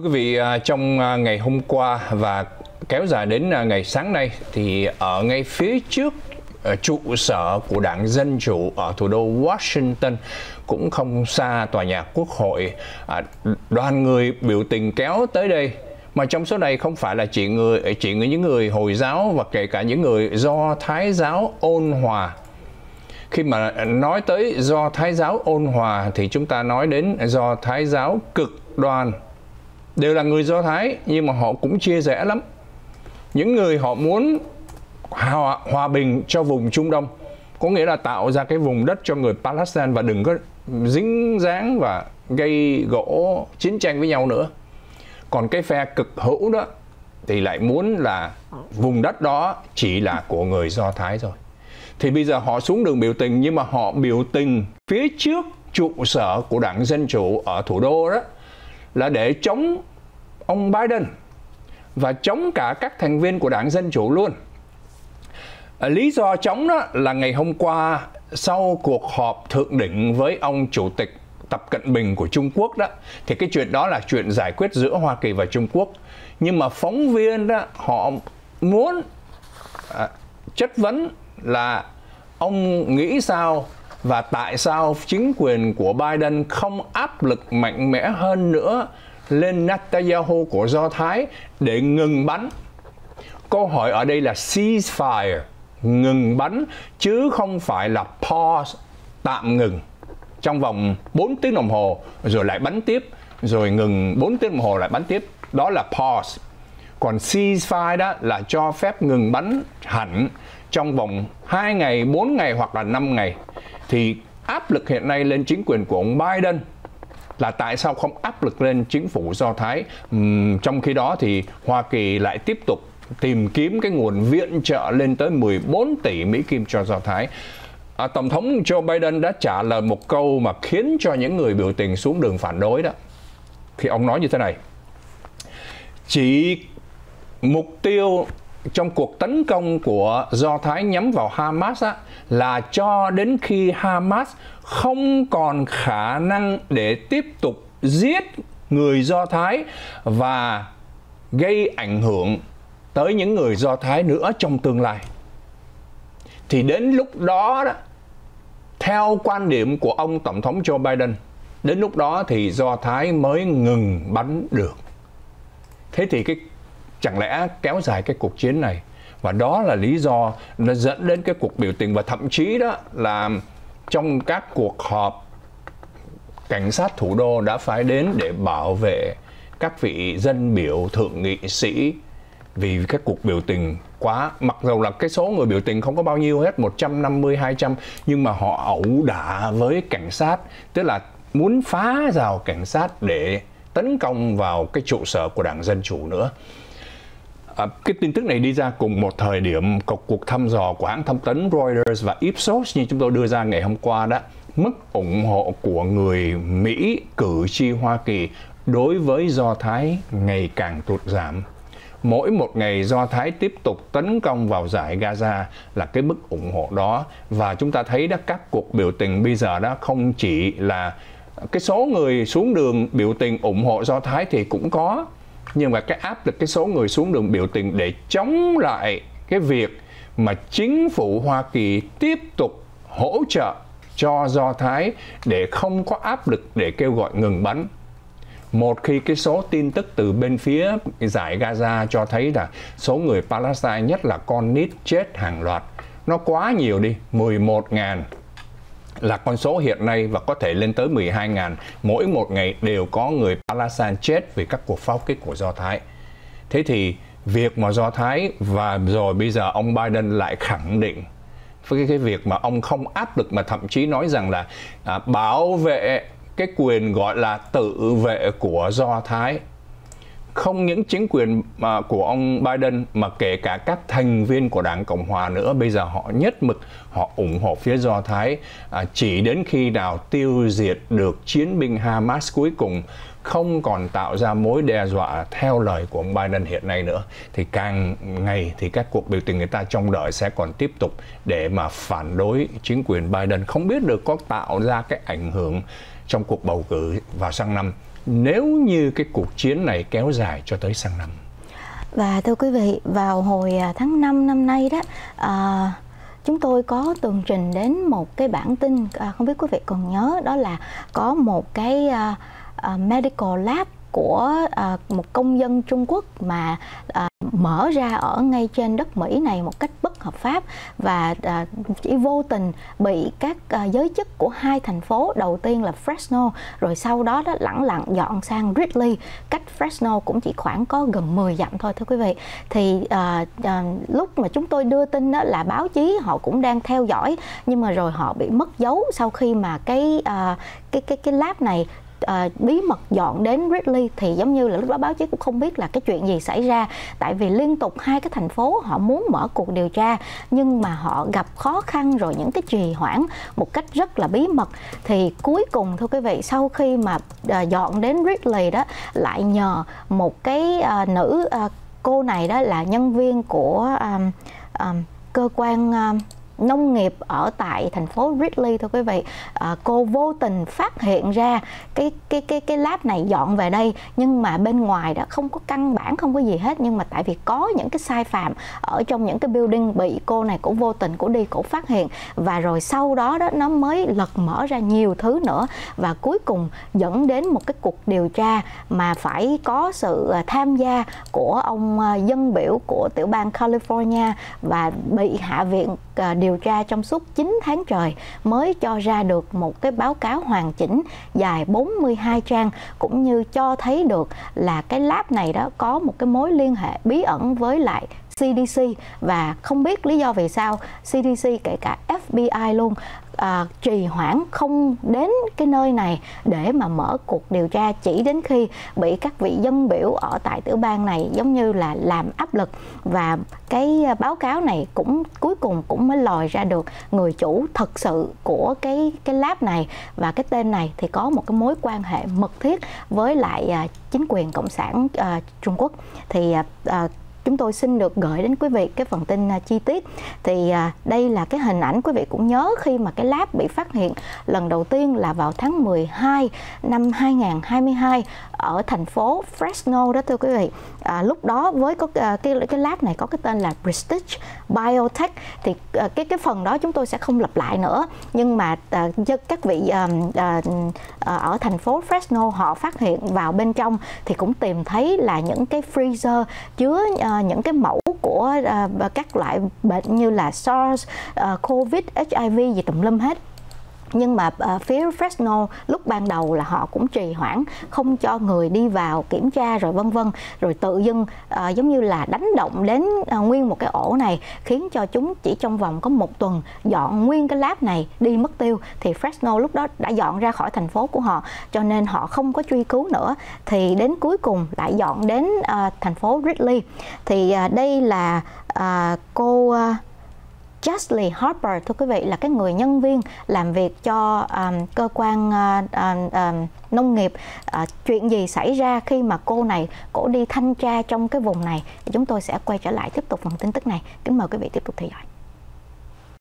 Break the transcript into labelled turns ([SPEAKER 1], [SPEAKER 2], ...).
[SPEAKER 1] Thưa quý vị, à, trong à, ngày hôm qua và kéo dài đến à, ngày sáng nay thì ở ngay phía trước trụ sở của Đảng Dân Chủ ở thủ đô Washington cũng không xa tòa nhà Quốc hội đoàn người biểu tình kéo tới đây. Mà trong số này không phải là chỉ người chỉ người những người hồi giáo và kể cả những người do thái giáo ôn hòa. Khi mà nói tới do thái giáo ôn hòa thì chúng ta nói đến do thái giáo cực đoan đều là người do thái nhưng mà họ cũng chia rẽ lắm. Những người họ muốn hòa, hòa bình cho vùng trung đông có nghĩa là tạo ra cái vùng đất cho người palestine và đừng có dính dáng và gây gỗ chiến tranh với nhau nữa. Còn cái phe cực hữu đó thì lại muốn là vùng đất đó chỉ là của người do thái rồi thì bây giờ họ xuống đường biểu tình nhưng mà họ biểu tình phía trước trụ sở của đảng Dân Chủ ở thủ đô đó là để chống ông Biden và chống cả các thành viên của đảng Dân Chủ luôn. Ờ, lý do chống đó là ngày hôm qua sau cuộc họp thượng đỉnh với ông Chủ tịch Tập Cận Bình của Trung Quốc đó thì cái chuyện đó là chuyện giải quyết giữa Hoa Kỳ và Trung Quốc nhưng mà phóng viên đó họ muốn à, chất vấn là ông nghĩ sao và tại sao chính quyền của Biden không áp lực mạnh mẽ hơn nữa lên Netanyahu của Do Thái để ngừng bắn. Câu hỏi ở đây là ceasefire, ngừng bắn chứ không phải là pause, tạm ngừng. Trong vòng 4 tiếng đồng hồ rồi lại bắn tiếp rồi ngừng 4 tiếng đồng hồ lại bắn tiếp. Đó là pause. Còn ceasefire đó là cho phép ngừng bắn hẳn trong vòng 2 ngày, 4 ngày hoặc là 5 ngày. Thì áp lực hiện nay lên chính quyền của ông Biden là tại sao không áp lực lên chính phủ Do Thái? Uhm, trong khi đó thì Hoa Kỳ lại tiếp tục tìm kiếm cái nguồn viện trợ lên tới 14 tỷ Mỹ Kim cho Do Thái. À, Tổng thống Joe Biden đã trả lời một câu mà khiến cho những người biểu tình xuống đường phản đối đó. Thì ông nói như thế này chỉ mục tiêu trong cuộc tấn công của Do Thái nhắm vào Hamas á, là cho đến khi Hamas không còn khả năng để tiếp tục giết người Do Thái và gây ảnh hưởng tới những người Do Thái nữa trong tương lai. Thì đến lúc đó đó, theo quan điểm của ông Tổng thống Joe Biden, đến lúc đó thì Do Thái mới ngừng bắn được. Thế thì cái chẳng lẽ kéo dài cái cuộc chiến này? Và đó là lý do nó dẫn đến cái cuộc biểu tình và thậm chí đó là trong các cuộc họp, cảnh sát thủ đô đã phải đến để bảo vệ các vị dân biểu, thượng nghị sĩ. Vì cái cuộc biểu tình quá, mặc dù là cái số người biểu tình không có bao nhiêu hết 150 200 nhưng mà họ ẩu đả với cảnh sát. Tức là muốn phá rào cảnh sát để tấn công vào cái trụ sở của đảng dân chủ nữa. À, cái tin tức này đi ra cùng một thời điểm cuộc cuộc thăm dò của hãng thông tấn Reuters và Ipsos như chúng tôi đưa ra ngày hôm qua đó mức ủng hộ của người Mỹ cử tri Hoa Kỳ đối với Do Thái ngày càng tụt giảm. Mỗi một ngày Do Thái tiếp tục tấn công vào giải Gaza là cái mức ủng hộ đó và chúng ta thấy đó các cuộc biểu tình bây giờ đó không chỉ là cái số người xuống đường biểu tình ủng hộ Do Thái thì cũng có nhưng mà cái áp lực cái số người xuống đường biểu tình để chống lại cái việc mà chính phủ Hoa Kỳ tiếp tục hỗ trợ cho Do Thái để không có áp lực để kêu gọi ngừng bắn. Một khi cái số tin tức từ bên phía giải Gaza cho thấy là số người Palestine nhất là con nít chết hàng loạt nó quá nhiều đi, 11 ngàn là con số hiện nay và có thể lên tới 12.000 mỗi một ngày đều có người Palestine chết vì các cuộc pháo kích của Do Thái. Thế thì việc mà Do Thái và rồi bây giờ ông Biden lại khẳng định với cái việc mà ông không áp lực mà thậm chí nói rằng là à, bảo vệ cái quyền gọi là tự vệ của Do Thái không những chính quyền mà của ông Biden mà kể cả các thành viên của đảng Cộng hòa nữa bây giờ họ nhất mực họ ủng hộ phía Do Thái. À, chỉ đến khi nào tiêu diệt được chiến binh Hamas cuối cùng không còn tạo ra mối đe dọa theo lời của ông Biden hiện nay nữa thì càng ngày thì các cuộc biểu tình người ta trông đợi sẽ còn tiếp tục để mà phản đối chính quyền Biden. Không biết được có tạo ra cái ảnh hưởng trong cuộc bầu cử vào sang năm nếu như cái cuộc chiến này kéo dài cho tới sang năm?
[SPEAKER 2] Và thưa quý vị vào hồi à, tháng 5 năm nay đó à, chúng tôi có tường trình đến một cái bản tin à, không biết quý vị còn nhớ đó là có một cái à, à, medical lab của à, một công dân Trung Quốc mà à, mở ra ở ngay trên đất Mỹ này một cách bất hợp pháp và à, chỉ vô tình bị các à, giới chức của hai thành phố đầu tiên là Fresno rồi sau đó đó lẳng lặng dọn sang Ridley. Cách Fresno cũng chỉ khoảng có gần 10 dặm thôi thưa quý vị. Thì à, à, lúc mà chúng tôi đưa tin đó là báo chí họ cũng đang theo dõi nhưng mà rồi họ bị mất dấu sau khi mà cái à, cái cái cái lab này uh, bí mật dọn đến Ridley thì giống như là lúc đó báo chí cũng không biết là cái chuyện gì xảy ra. Tại vì liên tục hai cái thành phố họ muốn mở cuộc điều tra nhưng mà họ gặp khó khăn rồi những cái trì hoãn một cách rất là bí mật. Thì cuối cùng thưa quý vị sau khi mà uh, dọn đến Ridley đó lại nhờ một cái uh, nữ uh, cô này đó là nhân viên của um, um, cơ quan um, nông nghiệp ở tại thành phố Ridley thưa quý vị. À, cô vô tình phát hiện ra cái cái cái cái lab này dọn về đây nhưng mà bên ngoài đó không có căn bản không có gì hết. Nhưng mà tại vì có những cái sai phạm ở trong những cái building bị cô này cũng vô tình cũng đi cũng phát hiện. Và rồi sau đó đó nó mới lật mở ra nhiều thứ nữa. Và cuối cùng dẫn đến một cái cuộc điều tra mà phải có sự à, tham gia của ông à, dân biểu của tiểu bang California và bị hạ viện à, điều điều tra trong suốt 9 tháng trời mới cho ra được một cái báo cáo hoàn chỉnh, dài 42 trang, cũng như cho thấy được là cái lab này đó có một cái mối liên hệ bí ẩn với lại CDC và không biết lý do vì sao CDC kể cả FBI luôn à, trì hoãn không đến cái nơi này để mà mở cuộc điều tra chỉ đến khi bị các vị dân biểu ở tại tiểu bang này giống như là làm áp lực. Và cái báo cáo này cũng cuối cùng cũng mới lòi ra được người chủ thật sự của cái cái lab này. Và cái tên này thì có một cái mối quan hệ mật thiết với lại à, chính quyền cộng sản à, Trung Quốc. Thì à, à, chúng tôi xin được gửi đến quý vị cái phần tin à, chi tiết. Thì à, đây là cái hình ảnh quý vị cũng nhớ khi mà cái lab bị phát hiện lần đầu tiên là vào tháng 12 năm 2022 ở thành phố Fresno đó thưa quý vị. À, lúc đó với có à, cái cái lab này có cái tên là Prestige Biotech. Thì cái cái phần đó chúng tôi sẽ không lặp lại nữa. Nhưng mà à, các vị à, à, ở thành phố Fresno họ phát hiện vào bên trong thì cũng tìm thấy là những cái freezer chứa à, những cái mẫu của uh, các loại bệnh như là SARS, uh, COVID, HIV gì tùm lum hết nhưng mà uh, phía Fresno lúc ban đầu là họ cũng trì hoãn không cho người đi vào kiểm tra rồi vân vân rồi tự dưng uh, giống như là đánh động đến uh, nguyên một cái ổ này khiến cho chúng chỉ trong vòng có một tuần dọn nguyên cái lab này đi mất tiêu. Thì Fresno lúc đó đã dọn ra khỏi thành phố của họ cho nên họ không có truy cứu nữa. Thì đến cuối cùng lại dọn đến uh, thành phố Ridley. Thì uh, đây là uh, cô uh, Justly Harper. Thưa quý vị là cái người nhân viên làm việc cho um, cơ quan uh, uh, nông nghiệp. Uh, chuyện gì xảy ra khi mà cô này cổ đi thanh tra trong cái vùng này? Thì chúng tôi sẽ quay trở lại tiếp tục phần tin tức này. Kính mời quý vị tiếp tục theo dõi.